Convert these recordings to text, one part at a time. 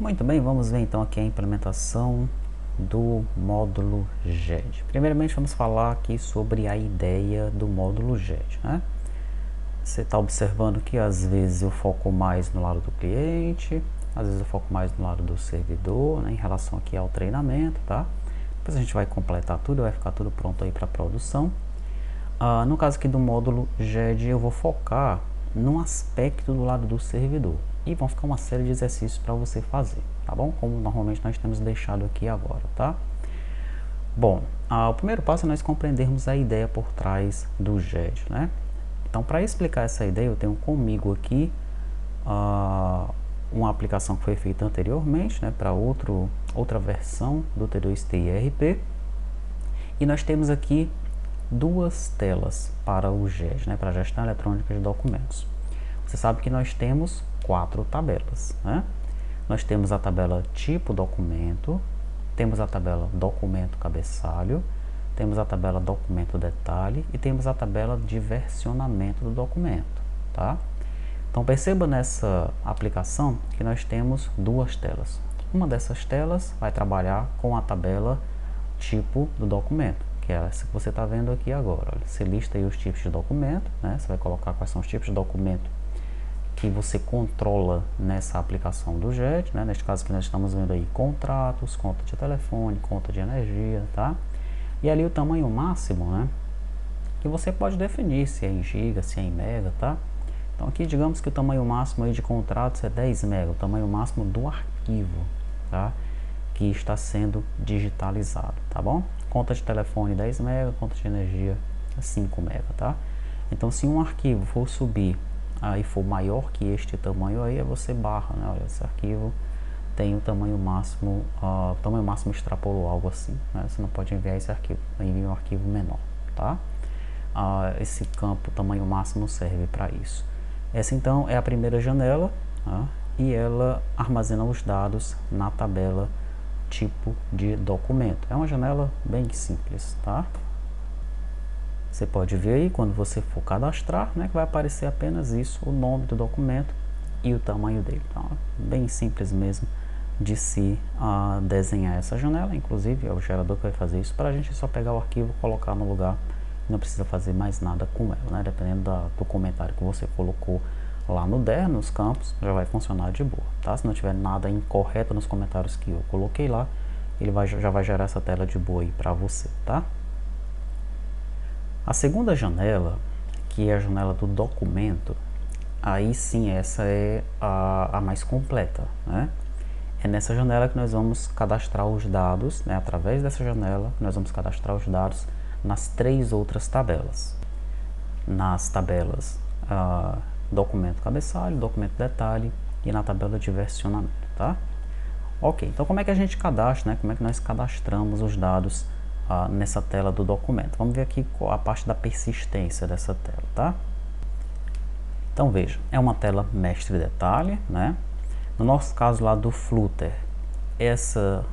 Muito bem, vamos ver então aqui a implementação do módulo GED. Primeiramente vamos falar aqui sobre a ideia do módulo GED. Né? Você está observando que às vezes eu foco mais no lado do cliente, às vezes eu foco mais no lado do servidor, né, em relação aqui ao treinamento, tá? Depois a gente vai completar tudo, vai ficar tudo pronto aí para produção. Ah, no caso aqui do módulo GED, eu vou focar num aspecto do lado do servidor e vão ficar uma série de exercícios para você fazer, tá bom? Como normalmente nós temos deixado aqui agora, tá? Bom, ah, o primeiro passo é nós compreendermos a ideia por trás do GED, né? Então, para explicar essa ideia, eu tenho comigo aqui ah, uma aplicação que foi feita anteriormente, né, para outra versão do T2 TIRP. E nós temos aqui duas telas para o GED, né, para a gestão eletrônica de documentos. Você sabe que nós temos quatro tabelas. Né? Nós temos a tabela tipo documento, temos a tabela documento cabeçalho, temos a tabela documento detalhe e temos a tabela de versionamento do documento. Tá? Então perceba nessa aplicação que nós temos duas telas. Uma dessas telas vai trabalhar com a tabela tipo do documento, que é essa que você está vendo aqui agora. Olha, você lista aí os tipos de documento, né? você vai colocar quais são os tipos de documento que você controla nessa aplicação do JET, né? neste caso que nós estamos vendo aí contratos, conta de telefone, conta de energia, tá? E ali o tamanho máximo, né? Que você pode definir se é em giga, se é em mega, tá? Então aqui digamos que o tamanho máximo aí de contratos é 10 mega, o tamanho máximo do arquivo, tá? Que está sendo digitalizado, tá bom? Conta de telefone 10 mega, conta de energia 5 mega, tá? Então se um arquivo for subir aí for maior que este tamanho aí, você barra, né? Olha, esse arquivo tem o tamanho máximo, uh, tamanho máximo extrapolou algo assim, né? Você não pode enviar esse arquivo, envia um arquivo menor, tá? Uh, esse campo tamanho máximo serve para isso. Essa então é a primeira janela tá? e ela armazena os dados na tabela tipo de documento. É uma janela bem simples, tá? Você pode ver aí quando você for cadastrar, né, que vai aparecer apenas isso, o nome do documento e o tamanho dele. Então, bem simples mesmo de se uh, desenhar essa janela, inclusive é o gerador que vai fazer isso para a gente só pegar o arquivo, colocar no lugar, não precisa fazer mais nada com ela, né? dependendo da, do comentário que você colocou lá no DER, nos campos, já vai funcionar de boa, tá? Se não tiver nada incorreto nos comentários que eu coloquei lá, ele vai, já vai gerar essa tela de boa aí para você, tá? A segunda janela, que é a janela do documento, aí sim essa é a, a mais completa, né? É nessa janela que nós vamos cadastrar os dados, né? através dessa janela, nós vamos cadastrar os dados nas três outras tabelas. Nas tabelas uh, documento cabeçalho, documento detalhe e na tabela de versionamento, tá? Ok, então como é que a gente cadastra, né? Como é que nós cadastramos os dados ah, nessa tela do documento. Vamos ver aqui a parte da persistência dessa tela, tá? Então veja, é uma tela mestre detalhe, né? No nosso caso lá do Flutter, essa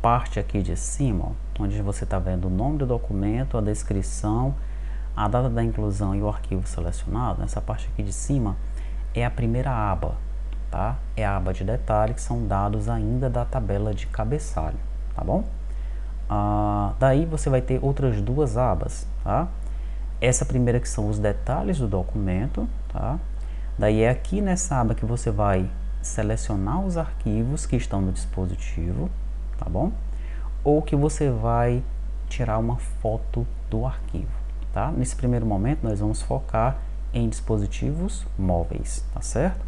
parte aqui de cima, onde você está vendo o nome do documento, a descrição, a data da inclusão e o arquivo selecionado, essa parte aqui de cima é a primeira aba, tá? É a aba de detalhe, que são dados ainda da tabela de cabeçalho, tá bom? Ah, daí você vai ter outras duas abas, tá? Essa primeira que são os detalhes do documento, tá? Daí é aqui nessa aba que você vai selecionar os arquivos que estão no dispositivo, tá bom? Ou que você vai tirar uma foto do arquivo, tá? Nesse primeiro momento nós vamos focar em dispositivos móveis, tá certo?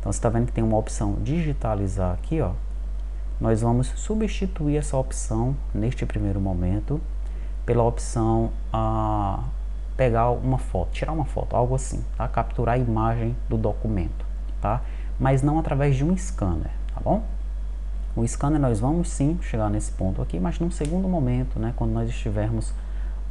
Então você está vendo que tem uma opção digitalizar aqui, ó, nós vamos substituir essa opção neste primeiro momento pela opção a pegar uma foto, tirar uma foto, algo assim, tá? Capturar a imagem do documento, tá? Mas não através de um scanner, tá bom? O scanner nós vamos sim chegar nesse ponto aqui, mas num segundo momento, né? Quando nós estivermos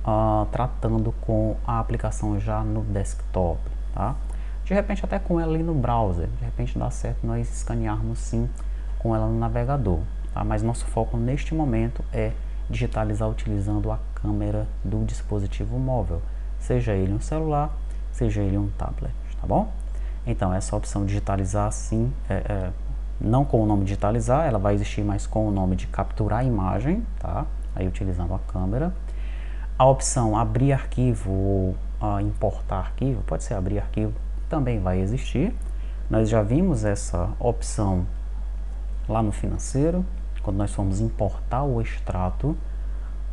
uh, tratando com a aplicação já no desktop, tá? De repente até com ela ali no browser, de repente dá certo nós escanearmos sim com ela no navegador, tá? mas nosso foco neste momento é digitalizar utilizando a câmera do dispositivo móvel, seja ele um celular, seja ele um tablet, tá bom? Então essa opção digitalizar sim é, é, não com o nome digitalizar, ela vai existir mais com o nome de capturar imagem, tá? Aí utilizando a câmera. A opção abrir arquivo ou uh, importar arquivo, pode ser abrir arquivo, também vai existir. Nós já vimos essa opção lá no financeiro, quando nós fomos importar o extrato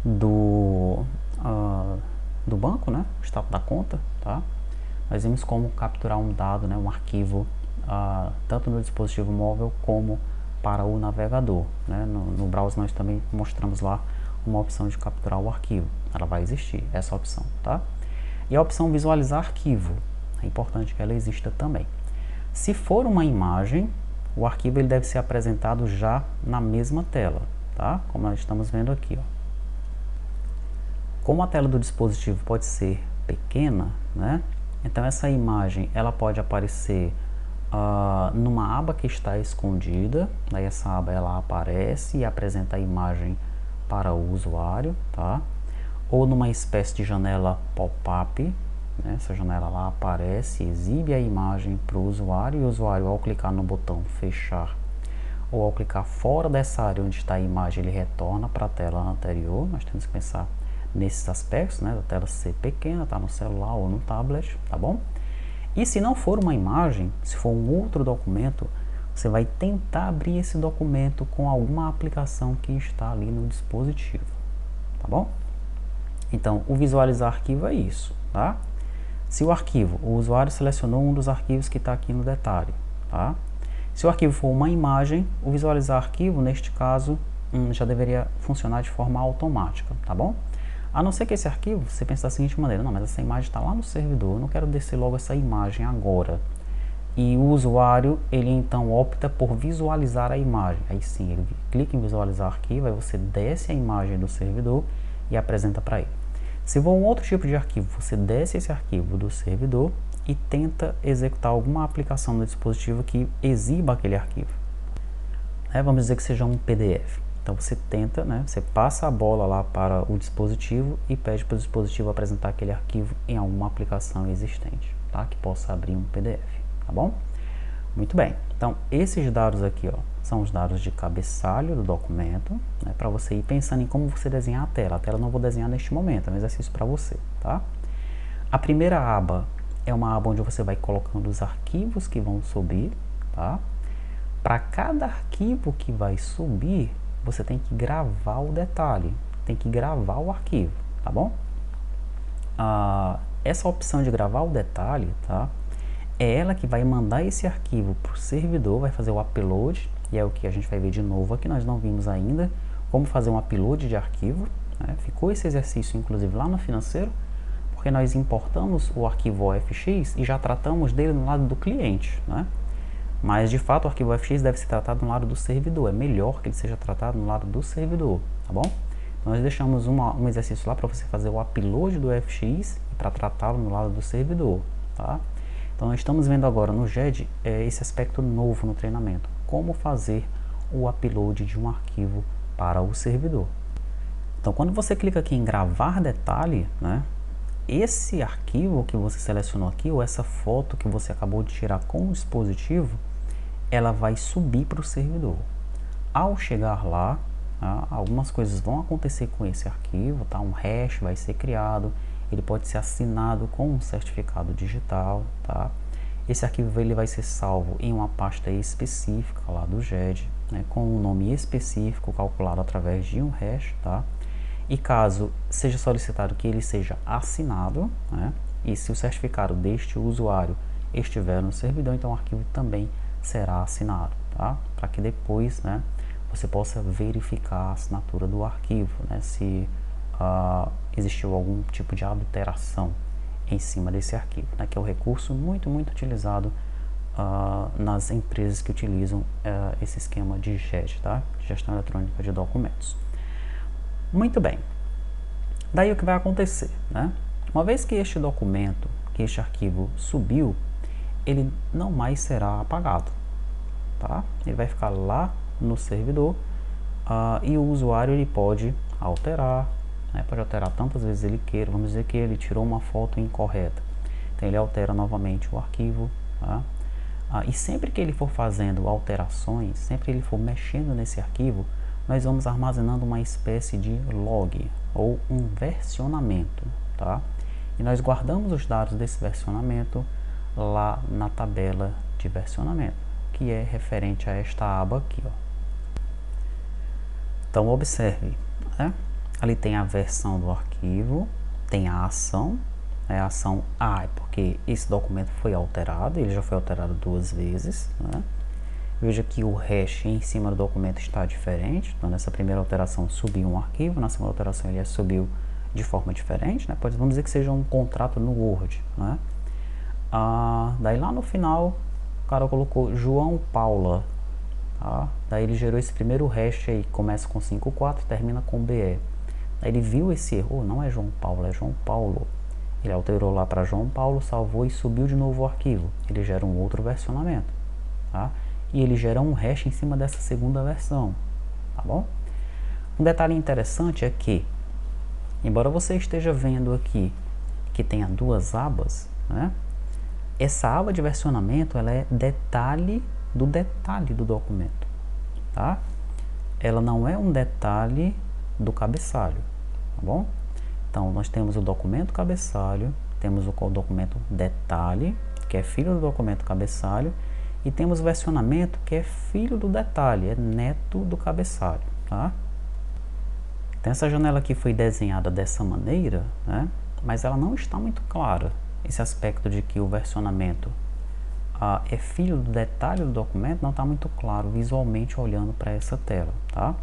do, uh, do banco, né? O extrato da conta, tá? Nós vimos como capturar um dado, né? Um arquivo uh, tanto no dispositivo móvel como para o navegador. Né? No, no browser nós também mostramos lá uma opção de capturar o arquivo. Ela vai existir, essa opção, tá? E a opção visualizar arquivo. É importante que ela exista também. Se for uma imagem, o arquivo ele deve ser apresentado já na mesma tela, tá? Como nós estamos vendo aqui, ó. Como a tela do dispositivo pode ser pequena, né? Então essa imagem ela pode aparecer uh, numa aba que está escondida, daí essa aba ela aparece e apresenta a imagem para o usuário, tá? Ou numa espécie de janela pop-up, né? essa janela lá aparece, exibe a imagem para o usuário e o usuário ao clicar no botão fechar ou ao clicar fora dessa área onde está a imagem ele retorna para a tela anterior, nós temos que pensar nesses aspectos, né, da tela ser pequena, tá no celular ou no tablet, tá bom? E se não for uma imagem, se for um outro documento, você vai tentar abrir esse documento com alguma aplicação que está ali no dispositivo, tá bom? Então, o visualizar arquivo é isso, tá? Se o arquivo, o usuário selecionou um dos arquivos que está aqui no detalhe, tá? Se o arquivo for uma imagem, o visualizar arquivo, neste caso, hum, já deveria funcionar de forma automática, tá bom? A não ser que esse arquivo, você pense da seguinte maneira, não, mas essa imagem está lá no servidor, eu não quero descer logo essa imagem agora. E o usuário, ele então opta por visualizar a imagem. Aí sim, ele clica em visualizar arquivo, aí você desce a imagem do servidor e apresenta para ele. Se for um outro tipo de arquivo, você desce esse arquivo do servidor e tenta executar alguma aplicação no dispositivo que exiba aquele arquivo. É, vamos dizer que seja um PDF. Então você tenta, né, você passa a bola lá para o dispositivo e pede para o dispositivo apresentar aquele arquivo em alguma aplicação existente, tá? Que possa abrir um PDF, tá bom? Muito bem. Então esses dados aqui, ó, são os dados de cabeçalho do documento, né, para você ir pensando em como você desenhar a tela. A tela eu não vou desenhar neste momento, é um exercício para você, tá? A primeira aba é uma aba onde você vai colocando os arquivos que vão subir, tá? Para cada arquivo que vai subir, você tem que gravar o detalhe, tem que gravar o arquivo, tá bom? Ah, essa opção de gravar o detalhe, tá? É ela que vai mandar esse arquivo para o servidor, vai fazer o upload, e é o que a gente vai ver de novo aqui, nós não vimos ainda como fazer um upload de arquivo. Né? Ficou esse exercício, inclusive, lá no financeiro, porque nós importamos o arquivo OFX e já tratamos dele no lado do cliente, né? Mas de fato o arquivo FX deve ser tratado no lado do servidor. É melhor que ele seja tratado no lado do servidor, tá bom? Então, nós deixamos uma, um exercício lá para você fazer o upload do FX e para tratá-lo no lado do servidor, tá? Então nós estamos vendo agora no GED é, esse aspecto novo no treinamento. Como fazer o upload de um arquivo para o servidor. Então quando você clica aqui em gravar detalhe, né? Esse arquivo que você selecionou aqui, ou essa foto que você acabou de tirar com o dispositivo, ela vai subir para o servidor. Ao chegar lá, tá, algumas coisas vão acontecer com esse arquivo, tá? um hash vai ser criado, ele pode ser assinado com um certificado digital. Tá? Esse arquivo ele vai ser salvo em uma pasta específica lá do GED, né? com um nome específico calculado através de um hash. Tá? E caso seja solicitado que ele seja assinado, né? e se o certificado deste usuário estiver no servidor, então o arquivo também será assinado, tá? Para que depois, né, você possa verificar a assinatura do arquivo, né, se uh, existiu algum tipo de alteração em cima desse arquivo, né, que é um recurso muito, muito utilizado uh, nas empresas que utilizam uh, esse esquema de GED, tá? Gestão Eletrônica de Documentos. Muito bem. Daí o que vai acontecer, né? Uma vez que este documento, que este arquivo subiu ele não mais será apagado, tá? Ele vai ficar lá no servidor uh, e o usuário ele pode alterar, né? pode alterar tantas vezes ele queira. Vamos dizer que ele tirou uma foto incorreta, então ele altera novamente o arquivo, tá? Ah, e sempre que ele for fazendo alterações, sempre que ele for mexendo nesse arquivo, nós vamos armazenando uma espécie de log ou um versionamento, tá? E nós guardamos os dados desse versionamento lá na tabela de versionamento, que é referente a esta aba aqui, ó. Então observe, né? Ali tem a versão do arquivo, tem a ação, né? a ação A é porque esse documento foi alterado, ele já foi alterado duas vezes, né? Veja que o hash em cima do documento está diferente. Então, nessa primeira alteração subiu um arquivo, na segunda alteração ele subiu de forma diferente. Né? Pode, vamos dizer que seja um contrato no Word. Né? Ah, daí lá no final, o cara colocou João Paula. Tá? Daí ele gerou esse primeiro hash aí, começa com 54 e termina com BE. Daí ele viu esse erro, não é João Paulo, é João Paulo. Ele alterou lá para João Paulo, salvou e subiu de novo o arquivo. Ele gera um outro versionamento. Tá? e ele gera um hash em cima dessa segunda versão, tá bom? Um detalhe interessante é que, embora você esteja vendo aqui que tenha duas abas, né? Essa aba de versionamento ela é detalhe do detalhe do documento, tá? Ela não é um detalhe do cabeçalho, tá bom? Então, nós temos o documento cabeçalho, temos o documento detalhe, que é filho do documento cabeçalho, e temos o versionamento que é filho do detalhe, é neto do cabeçalho. Tá? Então essa janela aqui foi desenhada dessa maneira, né? mas ela não está muito clara. Esse aspecto de que o versionamento ah, é filho do detalhe do documento não está muito claro visualmente olhando para essa tela. Tá?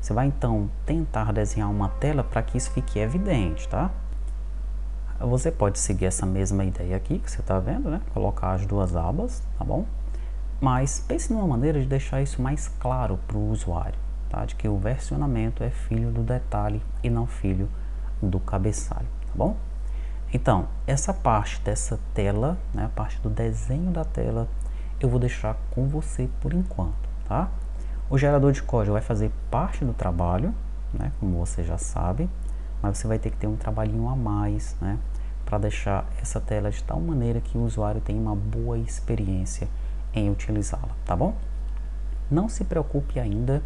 Você vai então tentar desenhar uma tela para que isso fique evidente. Tá? Você pode seguir essa mesma ideia aqui que você está vendo, né? colocar as duas abas, tá bom? Mas pense numa maneira de deixar isso mais claro para o usuário, tá? de que o versionamento é filho do detalhe e não filho do cabeçalho, tá bom? Então, essa parte dessa tela, né, a parte do desenho da tela, eu vou deixar com você por enquanto, tá? O gerador de código vai fazer parte do trabalho, né, como você já sabe, mas você vai ter que ter um trabalhinho a mais, né, para deixar essa tela de tal maneira que o usuário tenha uma boa experiência em utilizá-la, tá bom? Não se preocupe ainda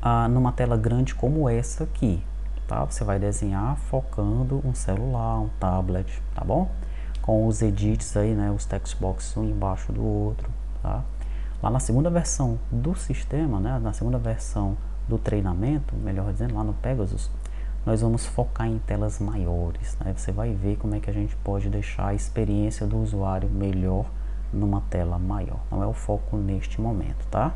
ah, numa tela grande como essa aqui, tá? Você vai desenhar focando um celular, um tablet, tá bom? Com os edits aí, né, os text boxes um embaixo do outro, tá? Lá na segunda versão do sistema, né, na segunda versão do treinamento, melhor dizendo, lá no Pegasus, nós vamos focar em telas maiores, né? Você vai ver como é que a gente pode deixar a experiência do usuário melhor numa tela maior. Não é o foco neste momento, tá?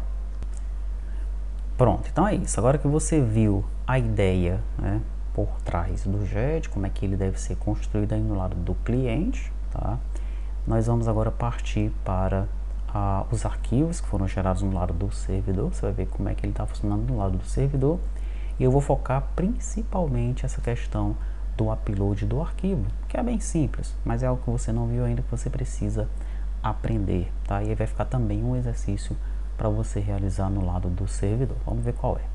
Pronto, então é isso. Agora que você viu a ideia né, por trás do JET, como é que ele deve ser construído aí no lado do cliente, tá? Nós vamos agora partir para ah, os arquivos que foram gerados no lado do servidor. Você vai ver como é que ele está funcionando no lado do servidor. E eu vou focar principalmente essa questão do upload do arquivo, que é bem simples, mas é algo que você não viu ainda que você precisa aprender, tá? E aí vai ficar também um exercício para você realizar no lado do servidor. Vamos ver qual é.